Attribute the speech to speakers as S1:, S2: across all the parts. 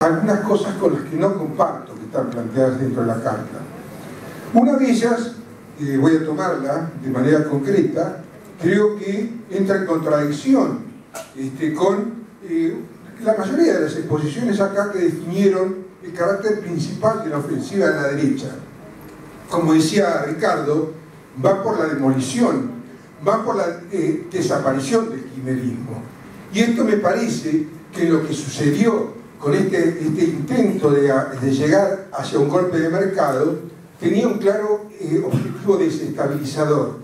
S1: algunas cosas con las que no comparto que están planteadas dentro de la carta. Una de ellas, voy a tomarla de manera concreta, creo que entra en contradicción este, con eh, la mayoría de las exposiciones acá que definieron el carácter principal de la ofensiva de la derecha. Como decía Ricardo, va por la demolición, va por la eh, desaparición del kirchnerismo. Y esto me parece que lo que sucedió con este, este intento de, llegar hacia un golpe de mercado tenía un claro eh, objetivo desestabilizador.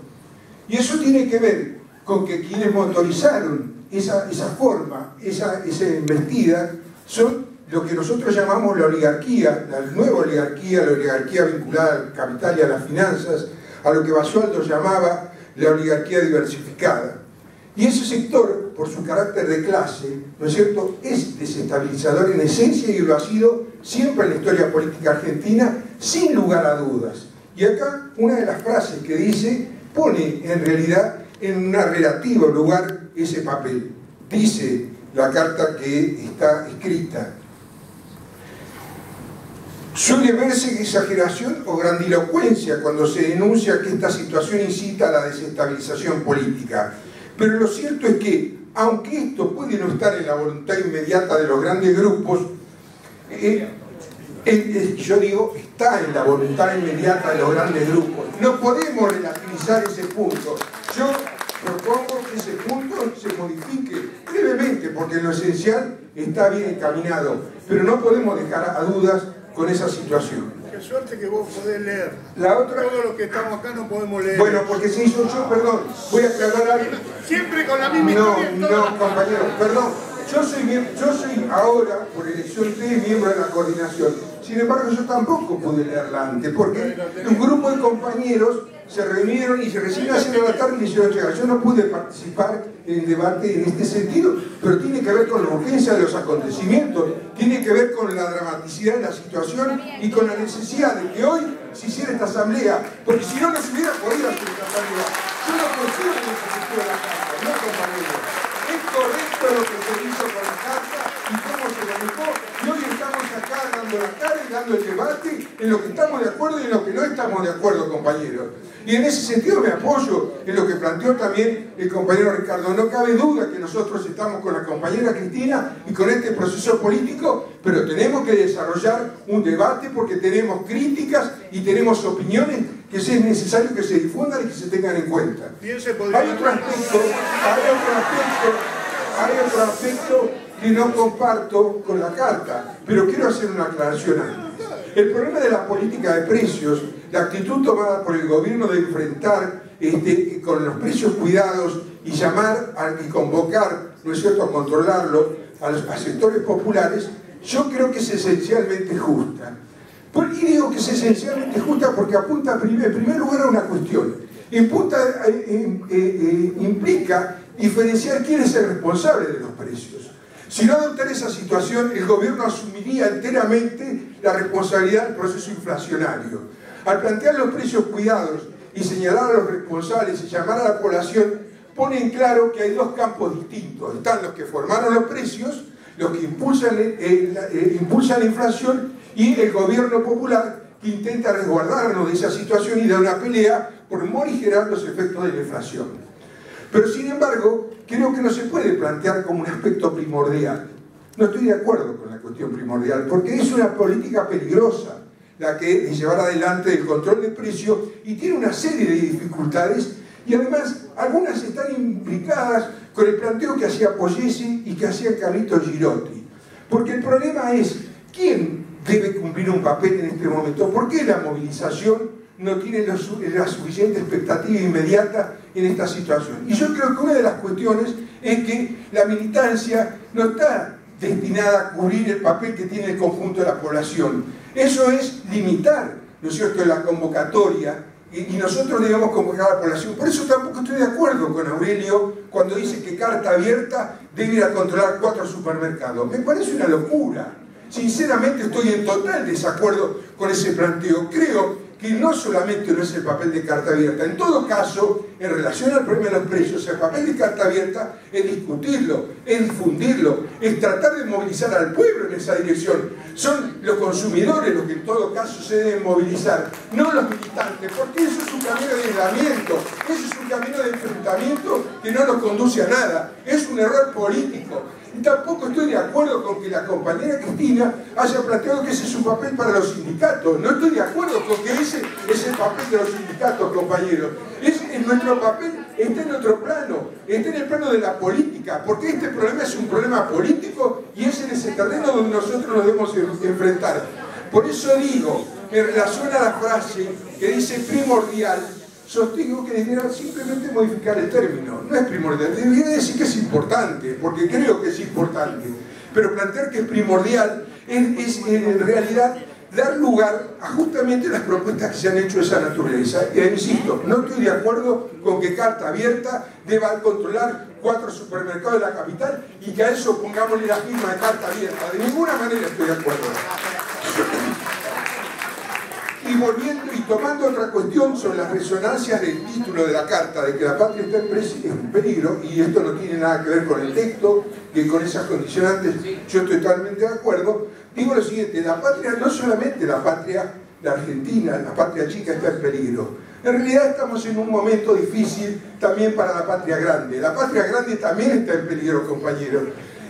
S1: Y eso tiene que ver con que quienes motorizaron esa, esa forma, esa, esa investida, son lo que nosotros llamamos la oligarquía, la nueva oligarquía, la oligarquía vinculada al capital y a las finanzas, a lo que Basualdo llamaba la oligarquía diversificada. Y ese sector, por su carácter de clase, ¿no es cierto?, es desestabilizador en esencia y lo ha sido siempre en la historia política argentina, sin lugar a dudas. Y acá una de las frases que dice pone en realidad en un relativo lugar ese papel. Dice la carta que está escrita. Suele verse exageración o grandilocuencia cuando se denuncia que esta situación incita a la desestabilización política pero lo cierto es que, aunque esto puede no estar en la voluntad inmediata de los grandes grupos, eh, yo digo, está en la voluntad inmediata de los grandes grupos. No podemos relativizar ese punto. Yo propongo que ese punto se modifique brevemente, porque lo esencial está bien encaminado, pero no podemos dejar a dudas con esa situación.
S2: Suerte que vos podés leer.
S1: La otra...
S2: Todos los que estamos acá no podemos leer.
S1: Bueno, porque si hizo yo, perdón, voy a aclarar algo.
S2: Siempre con la misma
S1: No, no, compañero, perdón. Yo soy, yo soy ahora, por elección de miembro de la coordinación. Sin embargo, yo tampoco pude leerla antes, porque un grupo de compañeros se reunieron y se recién a de la tarde y hicieron llegar. Yo no pude participar en el debate en este sentido, pero tiene que ver con la urgencia de los acontecimientos, tiene que ver con la dramaticidad de la situación y con la necesidad de que hoy se hiciera esta asamblea, porque si no, no se hubiera podido hacer esta asamblea. Yo no en que se la carta, no compañeros. Es correcto lo que se hizo con la carta y cómo se manejó, y hoy estamos acá dando la cara el debate en lo que estamos de acuerdo y en lo que no estamos de acuerdo, compañeros. Y en ese sentido me apoyo en lo que planteó también el compañero Ricardo. No cabe duda que nosotros estamos con la compañera Cristina y con este proceso político, pero tenemos que desarrollar un debate porque tenemos críticas y tenemos opiniones que es necesario que se difundan y que se tengan en cuenta. Hay otro aspecto, hay otro aspecto, hay otro aspecto que no comparto con la carta, pero quiero hacer una aclaración antes. El problema de la política de precios, la actitud tomada por el gobierno de enfrentar este, con los precios cuidados y llamar y convocar, ¿no es cierto?, a controlarlo a los sectores populares, yo creo que es esencialmente justa. Y digo que es esencialmente justa porque apunta en primer lugar a una cuestión. Imputa, eh, eh, eh, implica diferenciar quién es el responsable de los precios. Si no adoptar esa situación, el gobierno asumiría enteramente la responsabilidad del proceso inflacionario. Al plantear los precios cuidados y señalar a los responsables y llamar a la población, pone en claro que hay dos campos distintos. Están los que formaron los precios, los que impulsan, eh, la inflación y el gobierno popular que intenta resguardarnos de esa situación y da una pelea por morigerar los efectos de la inflación. Pero sin embargo, creo que no se puede plantear como un aspecto primordial. No estoy de acuerdo con la cuestión primordial, porque es una política peligrosa la que de llevar adelante el control de precios y tiene una serie de dificultades y además algunas están implicadas con el planteo que hacía Poyesi y que hacía Carlito Girotti. Porque el problema es quién debe cumplir un papel en este momento, por qué la movilización no tiene la suficiente expectativa inmediata en esta situación. Y yo creo que una de las cuestiones es que la militancia no está destinada a cubrir el papel que tiene el conjunto de la población. Eso es limitar, ¿no es cierto?, la convocatoria y, nosotros debemos convocar a la población. Por eso tampoco estoy de acuerdo con Aurelio cuando dice que carta abierta debe ir a controlar cuatro supermercados. Me parece una locura. Sinceramente estoy en total desacuerdo con ese planteo. Creo que no solamente no es el papel de carta abierta, en todo caso, en relación al problema de los precios, el papel de carta abierta es discutirlo, es difundirlo, es tratar de movilizar al pueblo en esa dirección. Son los consumidores los que en todo caso se deben movilizar, no los militantes, porque eso es un camino de aislamiento, eso es un camino de enfrentamiento que no nos conduce a nada, es un error político. Y tampoco estoy de acuerdo con que la compañera Cristina haya planteado que ese es un papel para los sindicatos. No estoy de acuerdo con que ese es el papel de los sindicatos, compañeros. Es, nuestro papel está en otro plano, está en el plano de la política, porque este problema es un problema político y es en ese terreno donde nosotros nos debemos enfrentar. Por eso digo, en relación a la frase que dice primordial, sostengo que debiera simplemente modificar el término. No es primordial, debería decir que es importante, porque creo que es importante. Pero plantear que es primordial es, en realidad dar lugar a justamente las propuestas que se han hecho de esa naturaleza. E insisto, no estoy de acuerdo con que Carta Abierta deba controlar cuatro supermercados de la capital y que a eso pongámosle la firma de Carta Abierta. De ninguna manera estoy de acuerdo. Y volviendo y tomando otra cuestión sobre las resonancias del título de la carta, de que la patria está en peligro, y esto no tiene nada que ver con el texto, que con esas condicionantes yo estoy totalmente de acuerdo, digo lo siguiente, la patria, no solamente la patria de Argentina, la patria chica está en peligro, en realidad estamos en un momento difícil también para la patria grande, la patria grande también está en peligro, compañeros.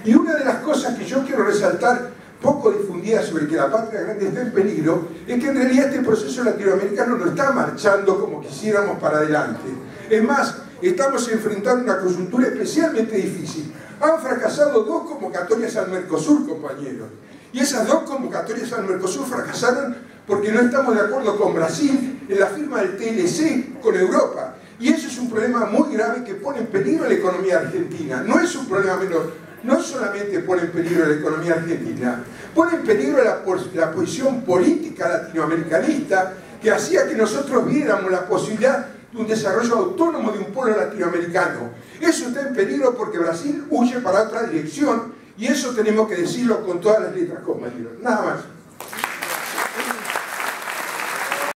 S1: Y una de las cosas que yo quiero resaltar poco difundida sobre que la patria grande está en peligro, es que en realidad este proceso latinoamericano no está marchando como quisiéramos para adelante. Es más, estamos enfrentando una coyuntura especialmente difícil. Han fracasado dos convocatorias al Mercosur, compañeros. Y esas dos convocatorias al Mercosur fracasaron porque no estamos de acuerdo con Brasil en la firma del TLC con Europa. Y eso es un problema muy grave que pone en peligro la economía argentina. No es un problema menor no solamente pone en peligro la economía argentina, pone en peligro la, la posición política latinoamericanista que hacía que nosotros viéramos la posibilidad de un desarrollo autónomo de un pueblo latinoamericano. Eso está en peligro porque Brasil huye para otra dirección y eso tenemos que decirlo con todas las letras, compañeros. Nada más.